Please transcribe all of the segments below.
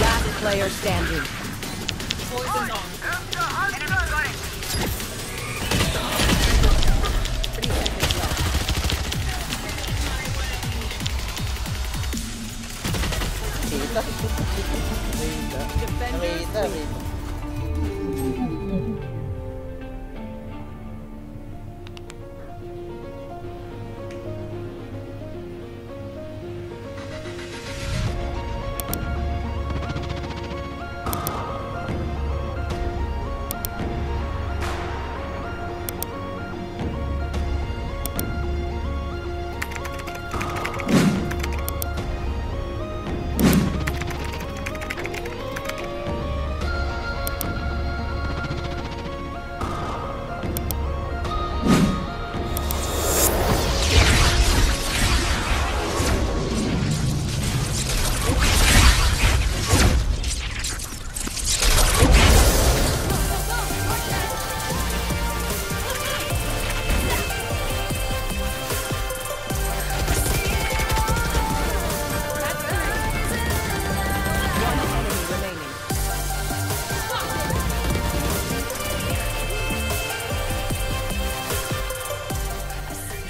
Last player standing. Poison's on.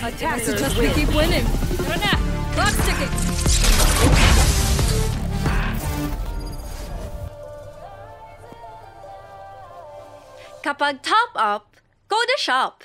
Attackers Just win. we keep winning. Ticking. Kapag top up, go to shop.